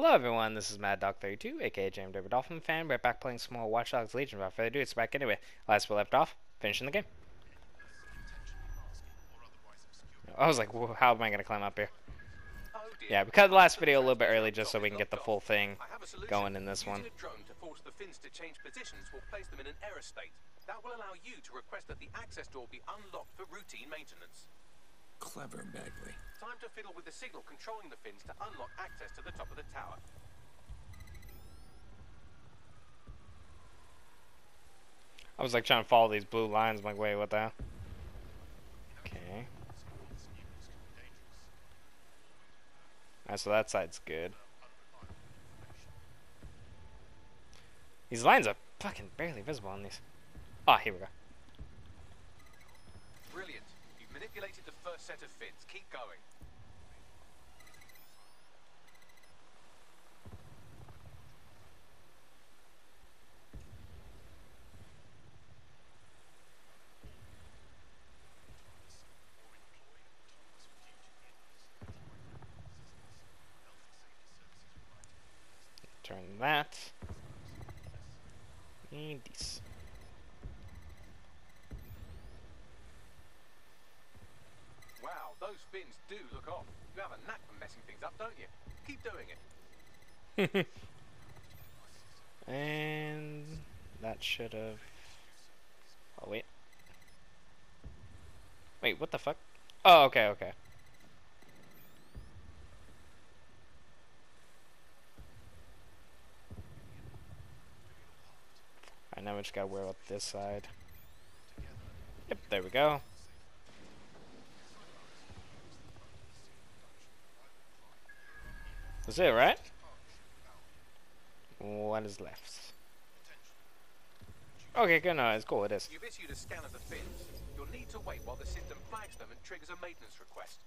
Hello everyone, this is Mad Dog 32 aka James David Dolphin fan. We're back playing some more Watch Dogs Legion. Without further ado, it's back anyway. Last we left off, finishing the game. I was like, how am I going to climb up here? Yeah, we cut the last video a little bit early just so we can get the full thing going in this one. That will allow you to request that the access door be unlocked for routine maintenance. Clever, Bagley. Time to fiddle with the signal controlling the fins to unlock access to the top of the tower. I was like trying to follow these blue lines. I'm like, wait, what the hell? Okay. Alright, so that side's good. These lines are fucking barely visible on these. Ah, oh, here we go. Brilliant. You've manipulated the first set of fins. Keep going. Turn that. And this. Those fins do look off. You have a knack for messing things up, don't you? Keep doing it. and that should have. Oh wait. Wait, what the fuck? Oh, okay, okay. I now we just gotta wear up this side. Yep, there we go. That's it, right? What is left? Okay, good. No, it's cool. It is. You've issued a scan of the fins. You'll need to wait while the system flags them and triggers a maintenance request.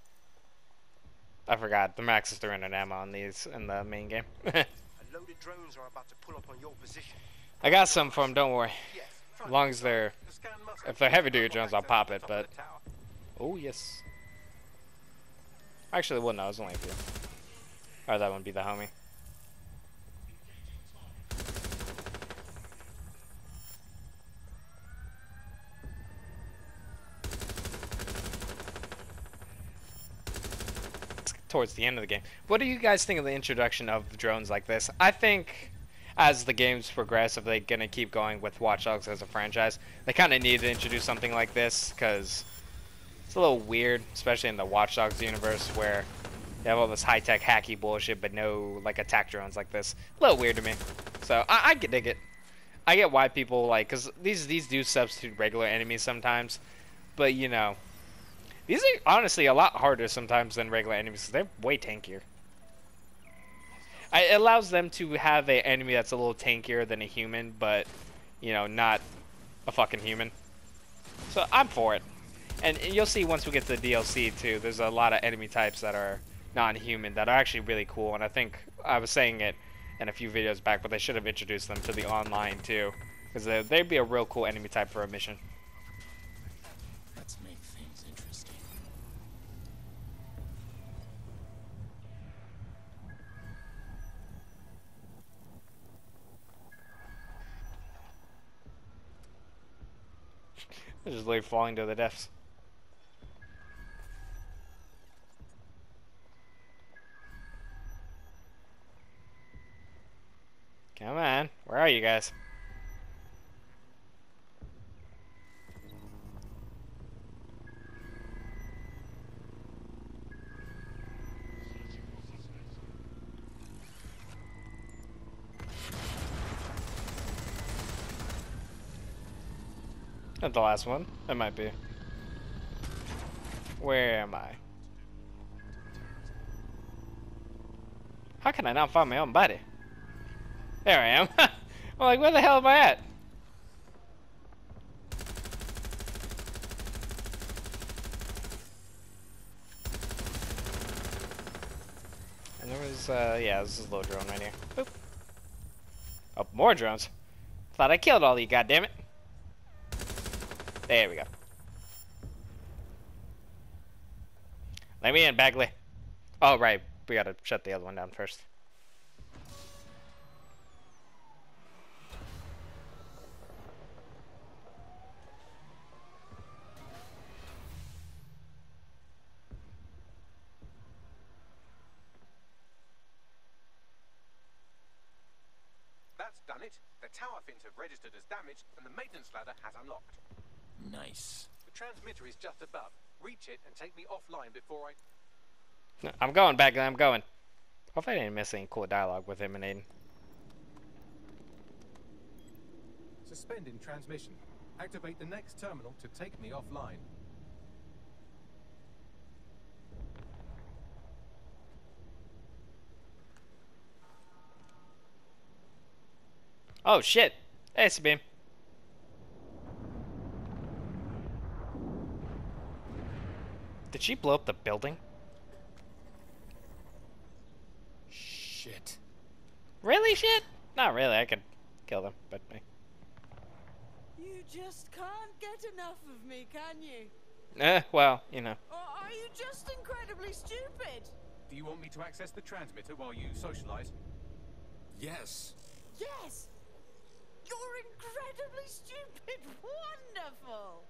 I forgot. The max is 300 ammo on these in the main game. loaded drones are about to pull up on your position. I got some for them. Don't worry. Yes, As long as they're, The if they're heavy duty drones, I'll pop it. But of the tower. oh yes. Actually, well, no, it's only a few. Or that one be the homie. Towards the end of the game. What do you guys think of the introduction of drones like this? I think as the games progress, if they're gonna keep going with Watch Dogs as a franchise, they kind of need to introduce something like this because it's a little weird, especially in the Watch Dogs universe where you have all this high-tech hacky bullshit, but no like attack drones like this. A little weird to me. So I, I dig it. I get why people like, cause these these do substitute regular enemies sometimes, but you know, these are honestly a lot harder sometimes than regular enemies. 'cause they're way tankier. I, it allows them to have an enemy that's a little tankier than a human, but you know, not a fucking human. So I'm for it. And you'll see once we get to the DLC too, there's a lot of enemy types that are non-human that are actually really cool. And I think I was saying it in a few videos back, but they should have introduced them to the online too, because they'd be a real cool enemy type for a mission. Let's make things interesting. They're just literally falling to the deaths. Come on, where are you guys? Not the last one. That might be. Where am I? How can I not find my own body? There I am. I'm like, where the hell am I at? And there was, uh, yeah, this is a low drone right here. Boop. Oh, more drones. Thought I killed all you, goddammit. There we go. Let me in, Bagley. Oh, right. We gotta shut the other one down first. done it. The tower fins have registered as damaged, and the maintenance ladder has unlocked. Nice. The transmitter is just above. Reach it and take me offline before I. I'm going back. I'm going. Hopefully, I didn't miss any cool dialogue with him and Aiden. Suspending transmission. Activate the next terminal to take me offline. Oh shit! Hey, Sabine. Did she blow up the building? Shit. Really? Shit? Not really. I could kill them, but eh. You just can't get enough of me, can you? Eh, well, you know. Or are you just incredibly stupid? Do you want me to access the transmitter while you socialize? Yes. Yes! You're incredibly stupid! Wonderful!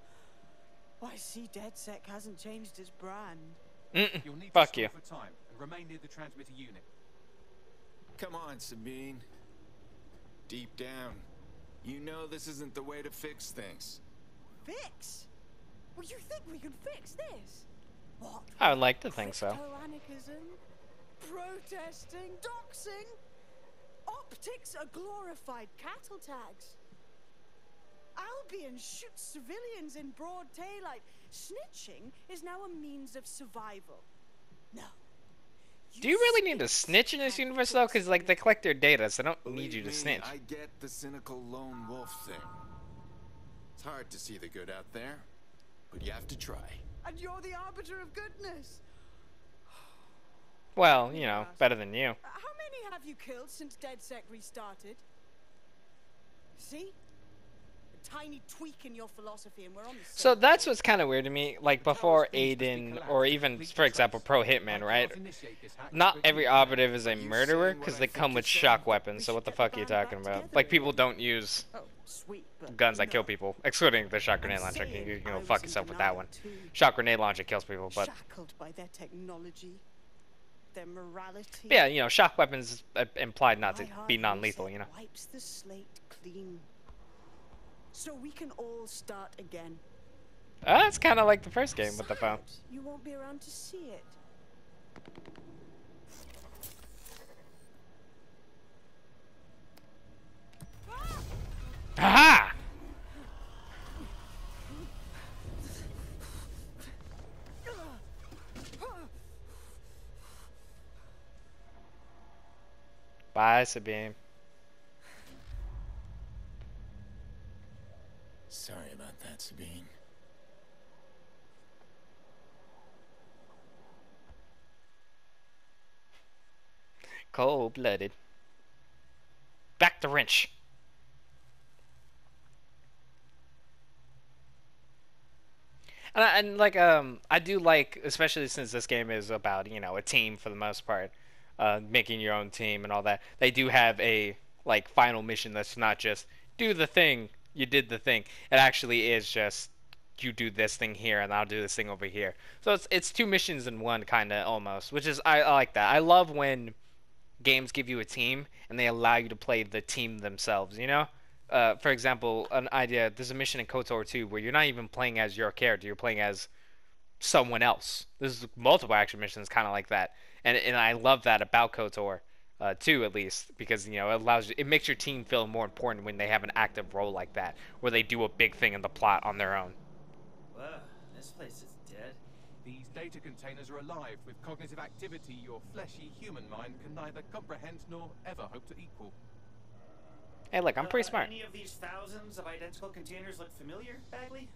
I see DedSec hasn't changed its brand. Mm-mm. You'll need Fuck to you. stall for time and remain near the transmitter unit. Come on, Sabine. Deep down, you know this isn't the way to fix things. Fix? Well, you think we can fix this? What? I would like to think so. Crypto-anarchism? Protesting? Doxing? Optiks are glorified cattle tags. Albion shoots civilians in broad daylight. Snitching is now a means of survival. No. Do you really need to snitch in this universe though? Because like they collect their data, so they don't need you to me, snitch. I get the cynical lone wolf thing. It's hard to see the good out there, but you have to try. And you're the arbiter of goodness. Well, you know, better than you. How many have you killed since DedSec restarted? See? A tiny tweak in your philosophy, and we're on the same So that's what's kind of weird to me. Like before Aiden, or even for example Pro Hitman, right? Not every operative is a murderer because they come with shock weapons. So what the fuck are you talking about? Like people don't use Oh, sweet. But guns that kill people, excluding the shock grenade launcher. You, saying you can was fuck yourself with that one. Shock grenade launcher kills people, but Shackled by their technology, their morality. yeah, you know, shock weapons uh, implied not to be non-lethal. You know. Wipes the slate clean. So we can all start again. Uh, it's kind of like the first game with the phone. You won't be around to see it. Bye, Sabine. Sorry about that, Sabine. Cold blooded. Back the wrench. And, and like um, I do like, especially since this game is about you know a team for the most part, uh, making your own team and all that. They do have a like final mission that's not just do the thing, you did the thing. It actually is just you do this thing here and I'll do this thing over here. So it's it's two missions in one kind of almost, which is I, I like that. I love when games give you a team and they allow you to play the team themselves. You know, uh, for example, an idea. There's a mission in KOTOR 2 where you're not even playing as your character. You're playing as someone else. There's multiple action missions kind of like that, and and I love that about KOTOR. Uh, 2 at least because you know it allows you, it makes your team feel more important when they have an active role like that where they do a big thing in the plot on their own. Whoa, this place is dead. These data containers are alive with cognitive activity your fleshy human mind can neither comprehend nor ever hope to equal. Hey, look, I'm pretty Uh, smart. Any of these thousands of identical containers look familiar, Bagley?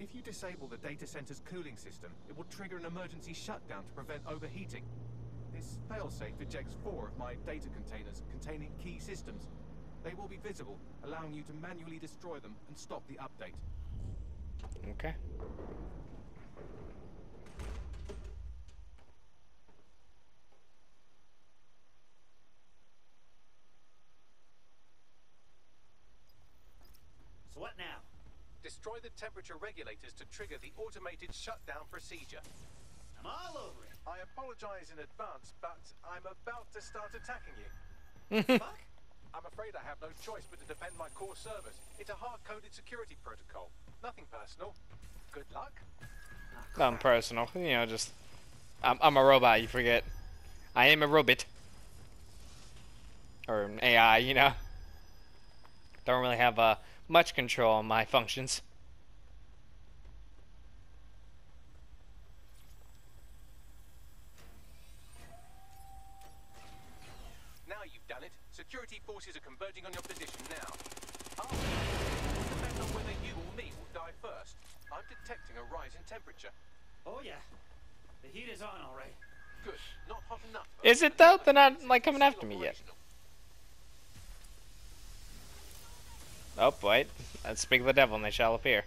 If you disable the data center's cooling system, it will trigger an emergency shutdown to prevent overheating. This failsafe ejects four of my data containers containing key systems. They will be visible, allowing you to manually destroy them and stop the update. Okay. So what now? Destroy the temperature regulators to trigger the automated shutdown procedure. I'm all over it. I apologize in advance, but I'm about to start attacking you. Fuck? I'm afraid I have no choice but to defend my core servers. It's a hard-coded security protocol. Nothing personal. Good luck. Nothing personal. You know, just I'm I'm a robot. You forget. I am a robot. Or an AI. You know. Don't really have uh, much control on my functions. Now you've done it. Security forces are converging on your position now. Oh, it depends on whether you or me will die first. I'm detecting a rise in temperature. Oh yeah. The heat is on, all right. Good. Not hot enough. Is it though? They're not like coming after me yet. Oh wait. Let's speak of the devil and they shall appear.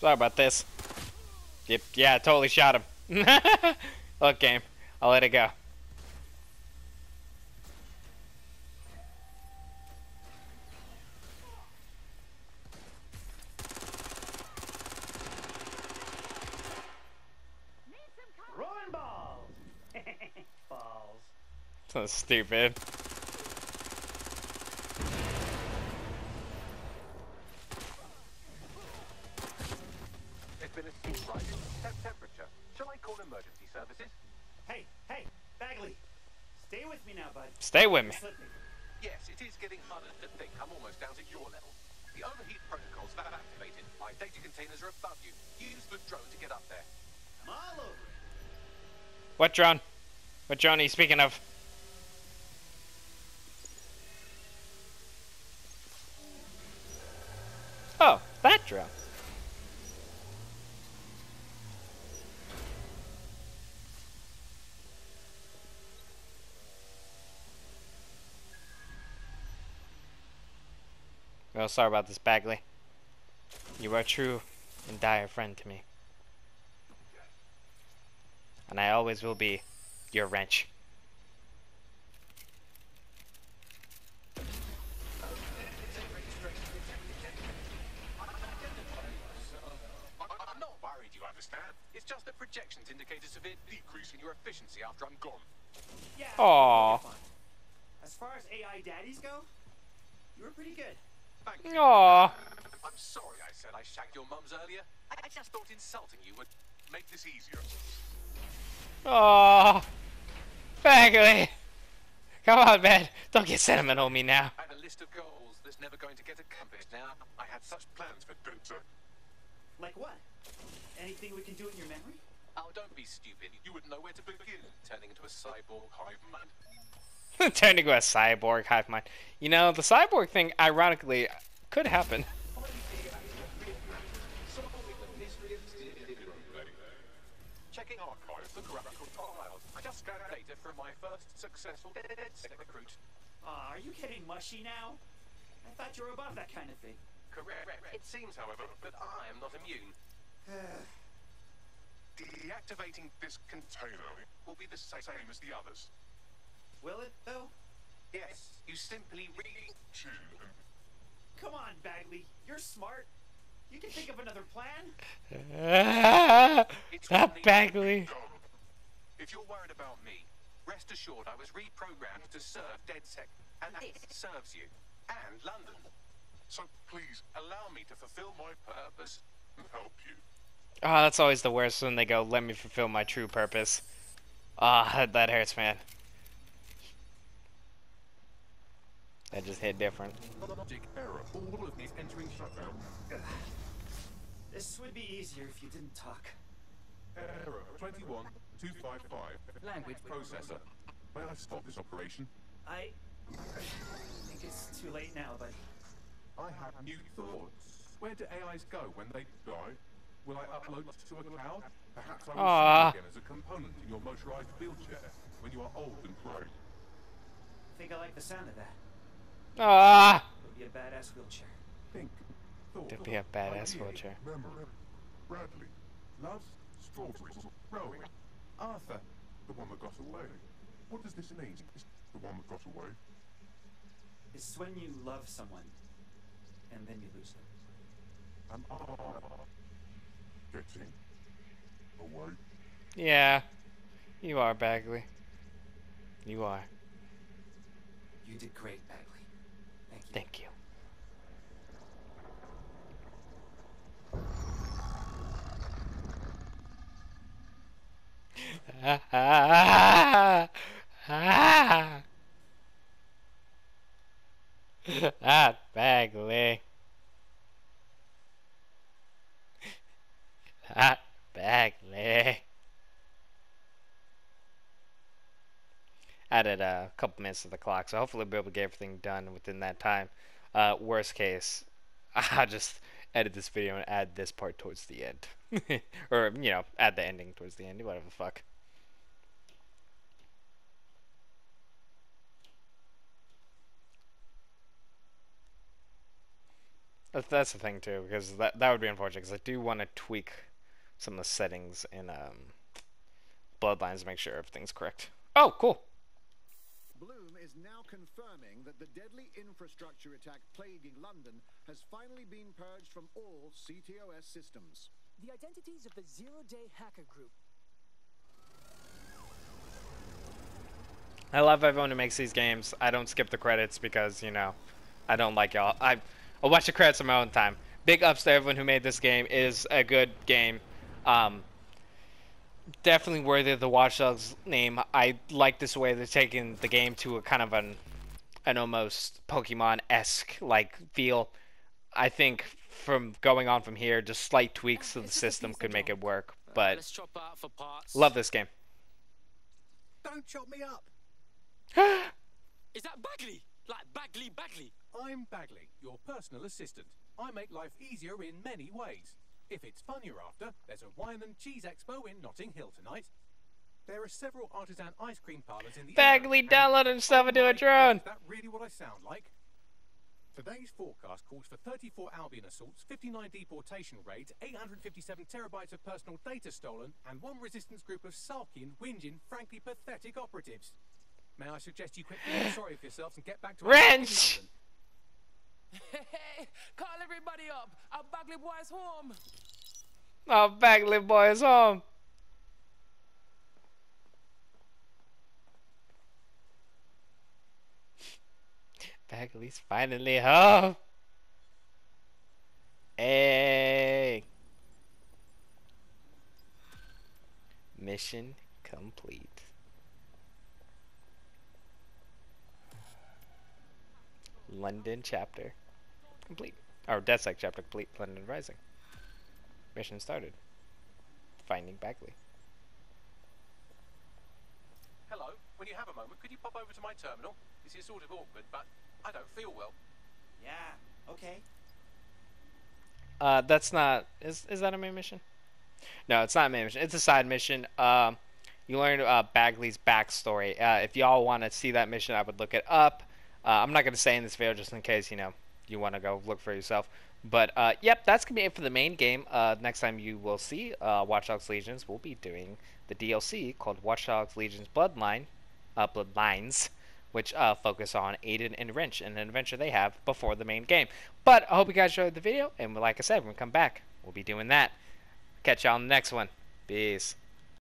Sorry about this. Yep, yeah, I totally shot him. Look, game. I'll let it go. Rolling balls. balls. So stupid. There's been a steep rise in temp temperature. Shall I call emergency services? Hey, hey, Bagley. Stay with me now, bud. Stay with me. Yes, it is getting harder to think. I'm almost down to your level. The overheat protocols have activated. My data containers are above you. Use the drone to get up there. I'm over it. What drone? What drone are you speaking of? Oh, that drone. Well, sorry about this, Bagley. You are a true and dire friend to me. And I always will be your wrench. I- I'm not worried, you understand? It's just that projections indicate a severe decrease in your efficiency after I'm gone. Yeah. Aw. As far as AI daddies go, you were pretty good. Thank you. Aww. I'm sorry I said I shagged your mums earlier. I I just thought insulting you would make this easier. Aww. Bagley. Come on, man. Don't get sentimental on me now. I had a list of goals that's never going to get accomplished now. I had such plans for Dunter. Like what? Anything we can do in your memory? Oh, don't be stupid. You wouldn't know where to begin turning into a cyborg hive mind. Turn into a cyborg hive mind. You know, the cyborg thing, ironically, could happen. Checking archives for graphical files. I just scanned data from my first successful recruit. Aw, are you getting mushy now? I thought you were above that kind of thing. Correct. It seems, however, that I am not immune. Deactivating this container will be the same as the others. Will it, though? Yes, you simply read Come on, Bagley. You're smart. You can think of another plan. It's that only- Bagley. If you're worried about me, rest assured I was reprogrammed to serve DedSec, and this serves you and London. So please allow me to fulfill my purpose and help you. Oh, that's always the worst when they go, let me fulfill my true purpose. Ah, that hurts, man. That just hit different. Logic error. All of these entering shutdown. This would be easier if you didn't talk. Error 21255. Language processor. May I stop this operation? I think it's too late now, buddy. I have new thoughts. Where do AIs go when they die? Will I upload to a cloud? Perhaps I will Aw. see again as a component in your motorized wheelchair when you are old and gray. think I like the sound of that. Ah! It would be a badass wheelchair. Think. Thought. To be a badass idea, wheelchair. Memory. Bradley. Love. Strawberries. Rowing. Arthur. The one that got away. What does this mean? It's the one that got away. It's when you love someone and then you lose them. Am I getting away? Yeah, you are Bagley. You are. You did great, Bagley. Thank you. Thank you. ah, ah, Bagley. Ah, Bagley. Added a couple minutes of the clock, so hopefully we'll be able to get everything done within that time. Uh, worst case, I'll just edit this video and add this part towards the end. or, you know, add the ending towards the end, whatever the fuck. That's, that's the thing too, because that that would be unfortunate. Because I do want to tweak some of the settings in um, Bloodlines to make sure everything's correct. Oh, cool. Blume is now confirming that the deadly infrastructure attack plaguing London has finally been purged from all CTOS systems. The identities of the Zero Day Hacker Group. I love everyone who makes these games. I don't skip the credits because you know, I don't like y'all. I I'll watch the credits on my own time. Big ups to everyone who made this game. It is a good game. Um, definitely worthy of the Watch Dogs name. I like this way they're taking the game to a kind of an an almost Pokemon esque like feel. I think from going on from here, just slight tweaks to the system could make it work. But Let's chop out for parts. love this game. Don't chop me up! Is that Bagley? Like Bagley Bagley? I'm Bagley, your personal assistant. I make life easier in many ways. If it's fun you're after, there's a wine and cheese expo in Notting Hill tonight. There are several artisan ice cream parlors in the Bagley area. and- downloaded himself into a drone. Is that really what I sound like? Today's forecast calls for 34 Albion assaults, 59 deportation raids, 857 terabytes of personal data stolen, and one resistance group of sulking, whinging, frankly pathetic operatives. May I suggest you quit feeling sorry for yourselves and get back to Wrench! London? Hey, call everybody up. Our Bagley boys home. Oh, Bagley boy is home. Bagley's finally home. Hey. Mission complete. London chapter complete. Or DedSec chapter complete. London Rising. Mission started. Finding Bagley. Hello, when you have a moment, could you pop over to my terminal? This is sort of awkward, but I don't feel well. Yeah, okay. Uh, that's not. Is is that a main mission? No, it's not a main mission. It's a side mission. Um, you learn uh, Bagley's backstory. Uh, if y'all want to see that mission, I would look it up. Uh, I'm not gonna say in this video just in case you know you want to go look for yourself. But uh, yep, that's gonna be it for the main game. Uh, next time you will see uh, Watch Dogs Legions, we'll be doing the DLC called Watch Dogs Legions Bloodline, uh, Bloodlines, which uh, focus on Aiden and Wrench and an adventure they have before the main game. But I hope you guys enjoyed the video, and like I said, when we come back, we'll be doing that. Catch y'all on the next one. Peace.